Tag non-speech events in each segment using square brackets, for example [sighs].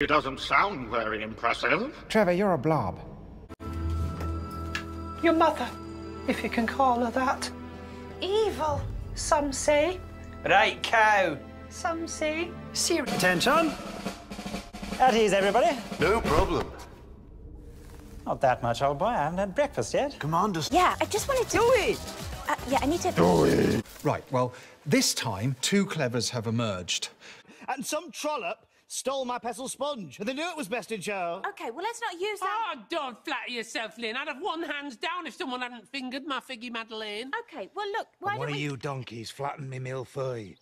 It doesn't sound very impressive. Trevor, you're a blob. Your mother, if you can call her that. Evil, some say. Right, cow. Some say. Serious. Attention. At ease, everybody. No problem. Not that much, old boy. I haven't had breakfast yet. Commander. Yeah, I just wanted to. Do it! Uh, yeah, I need to. Do it! Right, well, this time, two clevers have emerged. And some trollop stole my pestle sponge, and they knew it was best in show. Okay, well, let's not use that. Oh, don't flatter yourself, Lynn. I'd have won hands down if someone hadn't fingered my figgy Madeleine. Okay, well, look, why One don't of we... you donkeys flattened me millefeuille.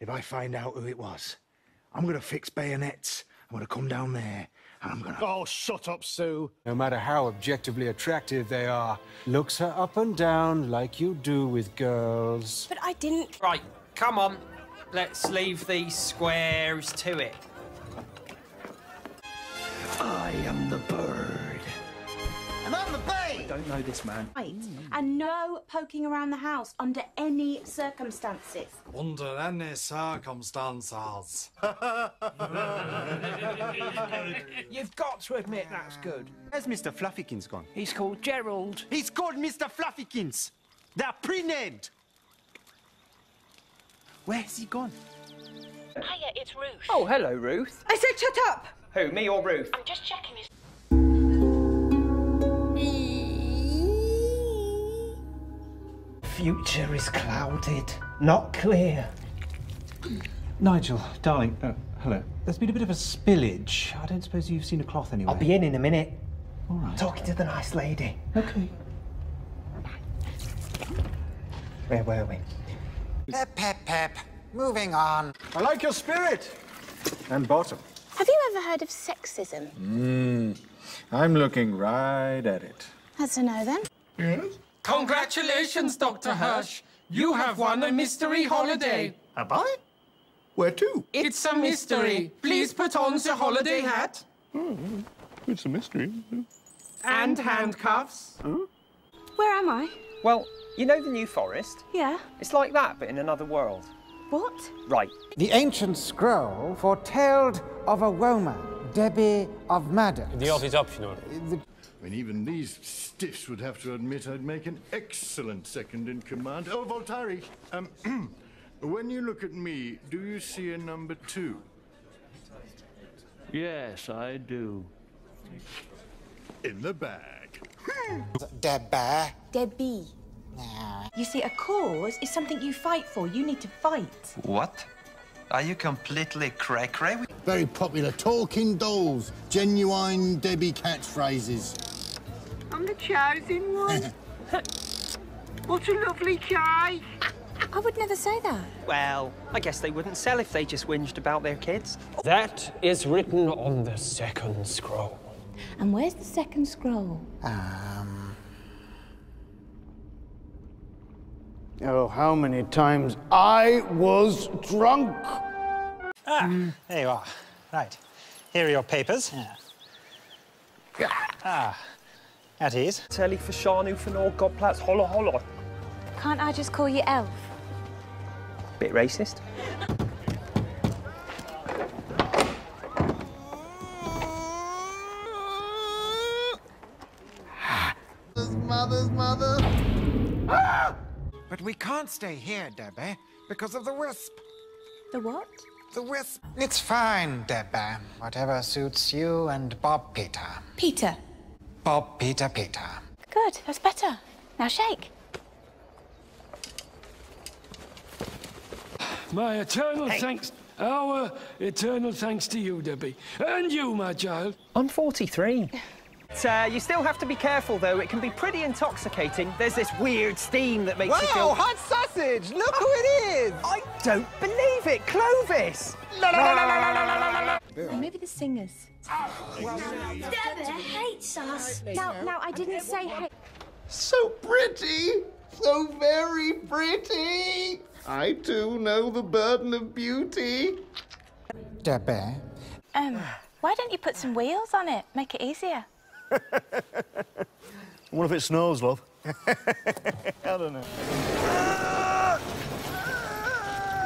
If I find out who it was, I'm gonna fix bayonets. I'm gonna come down there, and I'm gonna... Oh, shut up, Sue. No matter how objectively attractive they are, looks her up and down like you do with girls. But I didn't... Right, come on. Let's leave these squares to it. I am the bird. And I'm the bay! Don't know this man. Right, and no poking around the house under any circumstances. Under any circumstances. [laughs] You've got to admit that's good. Where's Mr. Fluffykins gone? He's called Gerald. He's called Mr. Fluffykins. They're pre-named. Where's he gone? Hiya, it's Ruth. Oh, hello, Ruth. I said shut up! Who, me or Ruth? I'm just checking his. Future is clouded, not clear. Nigel, darling, uh, hello. There's been a bit of a spillage. I don't suppose you've seen a cloth anywhere. I'll be in in a minute. All right. Talking to the nice lady. Okay. Where were we? Pep, pep, pep. Moving on. I like your spirit. And bottom. Have you ever heard of sexism? Mmm. I'm looking right at it. That's a no, then. Yes? Congratulations, Dr. Hirsch. You have won a mystery holiday. Have I? Where to? It's a mystery. Please put on the holiday hat. Oh, it's a mystery. And handcuffs. Where am I? Well, you know the New Forest? Yeah. It's like that, but in another world. What? Right. The ancient scroll foretold of a woman, Debbie of Maddox. The office optional. I mean, even these stiffs would have to admit I'd make an excellent second in command. Oh, Voltari, um, [clears throat] when you look at me, do you see a number two? Yes, I do. In the bag. Debbie. Debbie. Nah. You see, a cause is something you fight for. You need to fight. What? Are you completely cray-cray? Very popular talking dolls, genuine Debbie catchphrases. I'm the chosen one. [laughs] what a lovely cake. I would never say that. Well, I guess they wouldn't sell if they just whinged about their kids. That is written on the second scroll. And where's the second scroll? Um. Oh, how many times I was drunk! Ah, there you are. Right. Here are your papers. Ah, at ease. Telly for Shanu for no Godplatz holla holla. Can't I just call you Elf? Bit racist. Mother's mother. But we can't stay here, Debbie, because of the wisp. The what? The wisp. It's fine, Debbie. Whatever suits you and Bob Peter. Peter. Bob Peter Peter. Good, that's better. Now shake. My eternal thanks. Our eternal thanks to you, Debbie. And you, my child. I'm 43. Uh, you still have to be careful, though. It can be pretty intoxicating. There's this weird steam that makes you feel... Wow, hot sausage! Look who it is! I don't believe it, Clovis! Or maybe the singers. Debbie hates us. Now, now, I didn't say hate. So pretty! So very pretty! I too know the burden of beauty. Debbie. Um, why don't you put some wheels on it? Make it easier. What if it snows, love? [laughs] I don't know.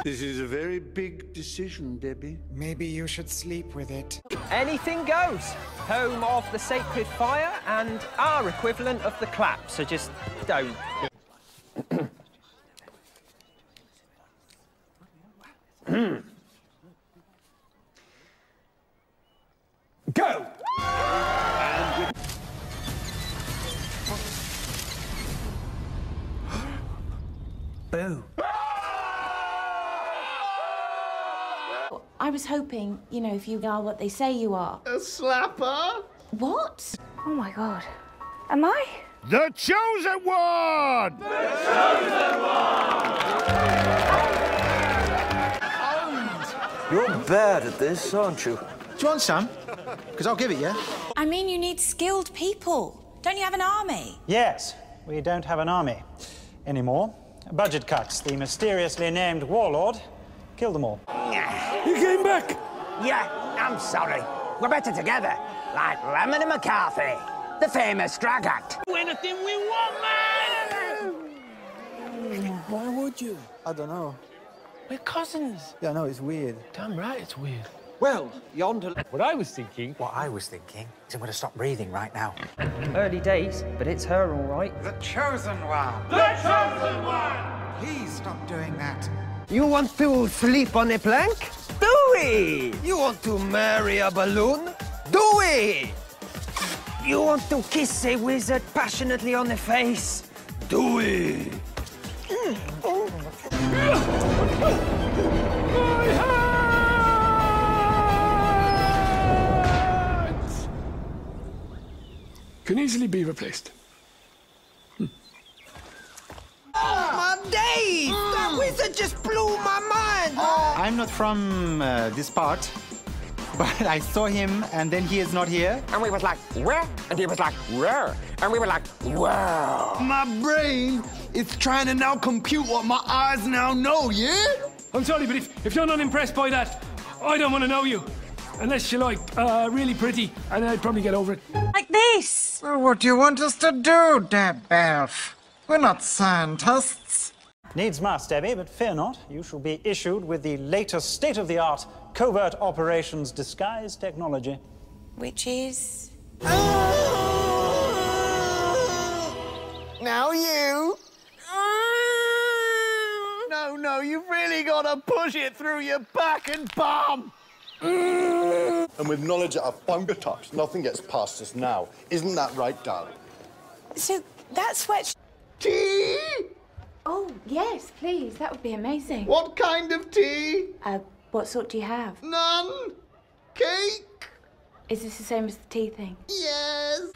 This is a very big decision, Debbie. Maybe you should sleep with it. Anything goes. Home of the sacred fire and our equivalent of the clap, so just don't. Hoping, you know, if you are what they say you are. A slapper? What? Oh my god. Am I? The chosen one! The chosen one! You're bad at this, aren't you? Do you want some? Because I'll give it you. I mean, you need skilled people. Don't you have an army? Yes, we don't have an army anymore. Budget cuts. The mysteriously named warlord killed them all. You came back! Yeah, I'm sorry. We're better together. Like Lemon and McCarthy, the famous drag act. Do Anything we want, man! Why would you? I don't know. We're cousins. Yeah, no, it's weird. Damn right it's weird. Well, yonder. What I was thinking. What I was thinking is I'm going to stop breathing right now. Early days, but it's her all right. The chosen one. The chosen one! Please stop doing that. You want to sleep on a plank? Do it! You want to marry a balloon? Do it! You want to kiss a wizard passionately on the face? Do it! Can easily be replaced. My days! That wizard just blew my mind! I'm not from uh, this part, [laughs] but I saw him and then he is not here. And we was like, where? And he was like, where? And we were like, wow. My brain is trying to now compute what my eyes now know, yeah? I'm sorry, but if, if you're not impressed by that, I don't want to know you. Unless you're like uh, really pretty, and I'd probably get over it. Like this. Well, what do you want us to do, Deb Belf? We're not scientists. Needs must, Debbie, but fear not. You shall be issued with the latest state-of-the-art covert operations disguise technology. Which is. [gasps] Now you. [gasps] No, no, you've really got to push it through your back and bum. [gasps] And with knowledge at our fingertips, nothing gets past us now. Isn't that right, darling? So that's what. Tea? Oh, yes, please. That would be amazing. What kind of tea? Uh, what sort do you have? None. Cake? Is this the same as the tea thing? Yes.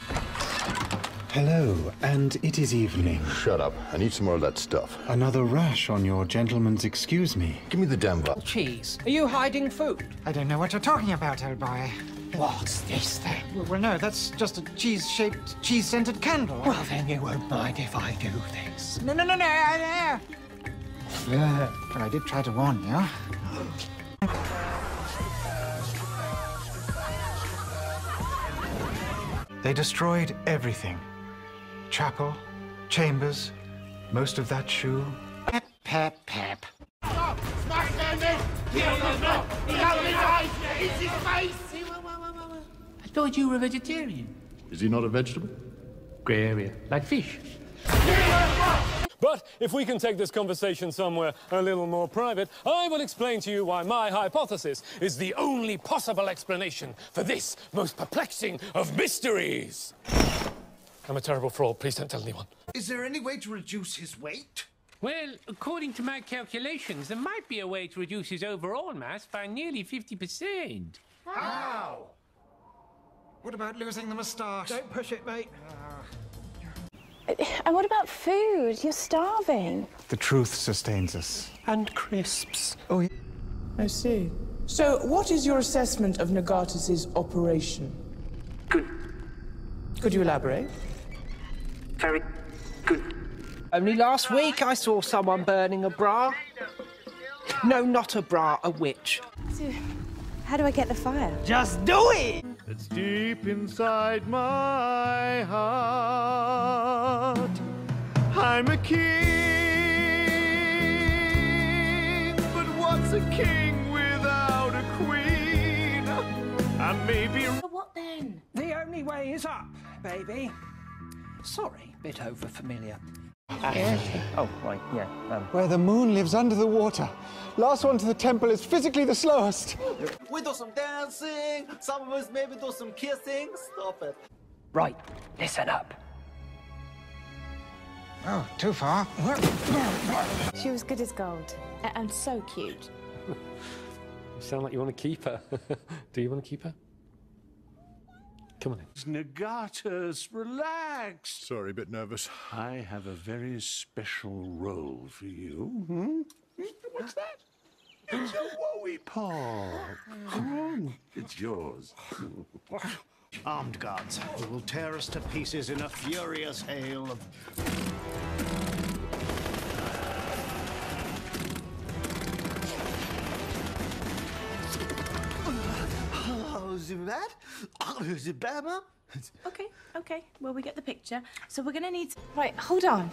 Hello, and it is evening. Shut up. I need some more of that stuff. Another rash on your gentleman's excuse me. Give me the damn vial. Cheese. Are you hiding food? I don't know what you're talking about, old boy. What's this then? Well, well, no, that's just a cheese-shaped, cheese-scented candle. Well, then you won't mind if I do this. No, no, no, no, no. Yeah, but I did try to warn you. They destroyed everything. Chapel, chambers, most of that shoe. Pep, pep, pep. Stop! Smash down this! Kill him! He's out of his eyes! It's his face! I thought you were a vegetarian. Is he not a vegetable? Grey area. Like fish. But if we can take this conversation somewhere a little more private, I will explain to you why my hypothesis is the only possible explanation for this most perplexing of mysteries. I'm a terrible fraud. Please don't tell anyone. Is there any way to reduce his weight? Well, according to my calculations, there might be a way to reduce his overall mass by nearly 50%. How? What about losing the moustache? Don't push it, mate. Uh, and what about food? You're starving. The truth sustains us. And crisps. Oh, yeah. I see. So, what is your assessment of Negatus's operation? Good. Could you elaborate? Very good. Only last week I saw someone burning a bra. No, not a bra, a witch. So, how do I get the fire? Just do it! It's deep inside my heart. I'm a king, but What's a king without a queen? And maybe. What then? The only way is up, baby. Sorry, bit over familiar. Oh, right, yeah. Um, Where the moon lives under the water. Last one to the temple is physically the slowest. We do some dancing, some of us maybe do some kissing. Stop it. Right, listen up. Oh, too far. She was good as gold and so cute. You sound like you want to keep her. [laughs] Do you want to keep her? Come on in. Negatus, relax. Sorry, a bit nervous. I have a very special role for you. Hmm? What's that? It's a wowie paw. Come on, it's yours. Armed guards who will tear us to pieces in a furious hail of. Okay, okay. Well, we get the picture. So we're gonna need. Right, hold on.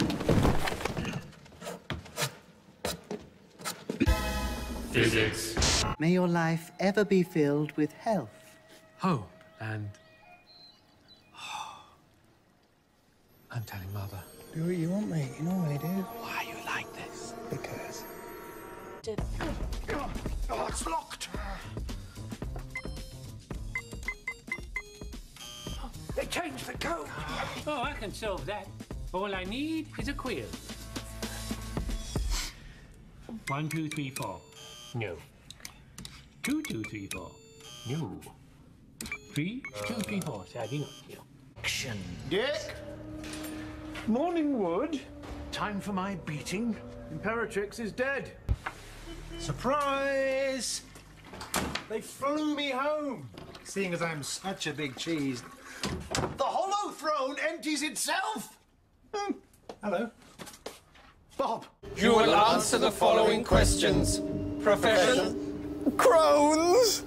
Physics. May your life ever be filled with health. Oh, and. [sighs] I'm telling Mother. Do what you want, mate. You normally do. Why are you like this? Because. Oh, it's locked. Changed the code. Oh, I can solve that. All I need is a quill. One, two, three, four. No. Two, two, three, four. No. Three, two, three, four. Sagging up. Yeah. Action. Dick! Morning, Wood. Time for my beating. Imperatrix is dead. Surprise! They flew me home. Seeing as I'm such a big cheese. The hollow throne empties itself! Hmm. Hello. Bob. You will answer the following questions. Profession? Crones?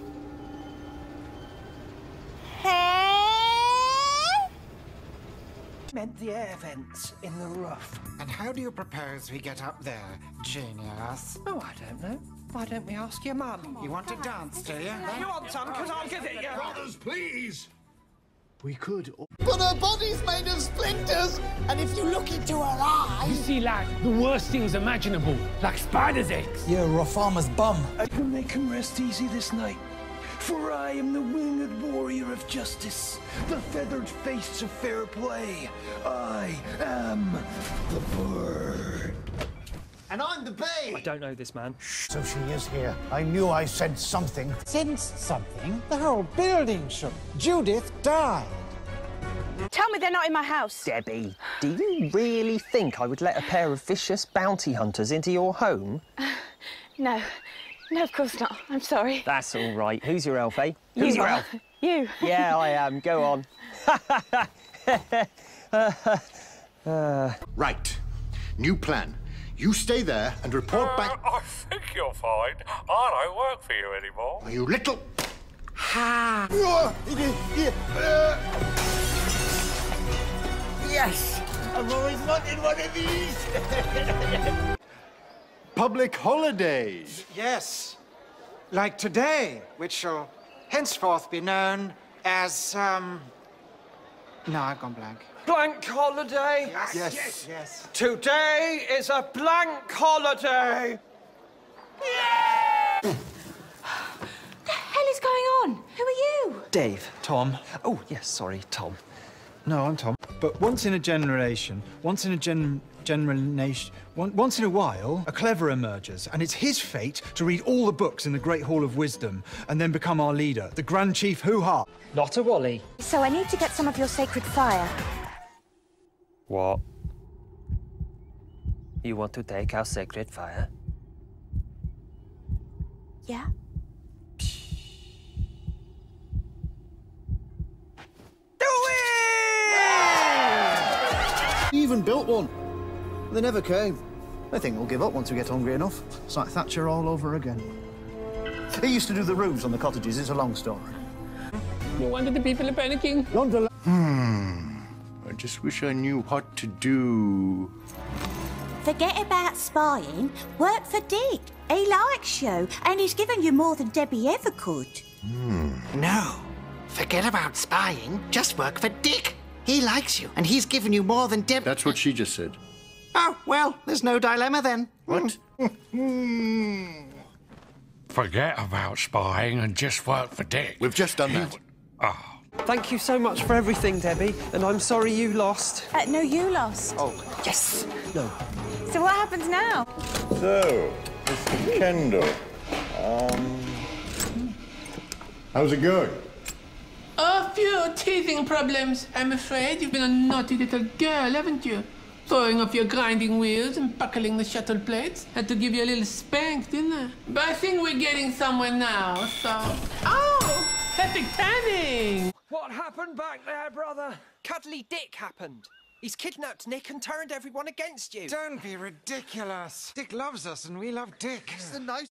Meant the air vents in the roof. And how do you propose we get up there, genius? Oh, I don't know. Why don't we ask your mum? You want to dance, do you? You want some? Because I'll give it you. Brothers, please! We could. But her body's made of splinters, and if you look into her eyes. You see, lad, the worst things imaginable, like spider's eggs. You're a farmer's bum. I can make him rest easy this night. For I am the winged warrior of justice, the feathered face of fair play. I am the bird. And I'm the bee! I don't know this man. So she is here. I knew I said something. Sensed something. The whole building shook. Judith died. Tell me they're not in my house. Debbie, do you really think I would let a pair of vicious bounty hunters into your home? [sighs] No. No, of course not. I'm sorry. That's all right. Who's your elf, eh? You Who's your are. elf? [laughs] You. Yeah, I am. Go on. [laughs] Right. New plan. You stay there and report back. I think you're fine. I don't work for you anymore. Oh, you little. Ha! Yes! I've always wanted one of these! [laughs] Public holidays. Yes. Like today, which shall henceforth be known as, um. No, I've gone blank. Blank holiday. Yes. Yes. Yes. Today is a blank holiday. the hell is going on? Who are you? Dave. Tom. Oh, yes, sorry, Tom. No, I'm Tom. But once in a generation, once in a gen generation, one, once in a while, a clever emerges, and it's his fate to read all the books in the Great Hall of Wisdom and then become our leader, the Grand Chief Hoo Ha. Not a Wally. So I need to get some of your sacred fire. What? You want to take our sacred fire? Yeah? Do it! We even built one. They never came. I think we'll give up once we get hungry enough. It's like Thatcher all over again. He used to do the roofs on the cottages. It's a long story. No wonder the people are panicking. Hmm. I just wish I knew what to do. Forget about spying. Work for Dick. He likes you, and he's given you more than Debbie ever could. Hmm. No. Forget about spying. Just work for Dick. He likes you, and he's given you more than Debbie. That's what she just said. Oh, well, there's no dilemma then. What? Hmm. Forget about spying and just work for Dick. We've just done that. Ah. Thank you so much for everything, Debbie, and I'm sorry you lost. Uh, no, you lost. Oh, yes. No. So what happens now? So, Mr. Kendall, um, how's it going? A few teething problems, I'm afraid. You've been a naughty little girl, haven't you? Throwing off your grinding wheels and buckling the shuttle plates. Had to give you a little spank, didn't I? But I think we're getting somewhere now, so... Oh! Epic timing! What happened back there, brother? Cuddly Dick happened. He's kidnapped Nick and turned everyone against you. Don't be ridiculous. Dick loves us and we love Dick. It's the nice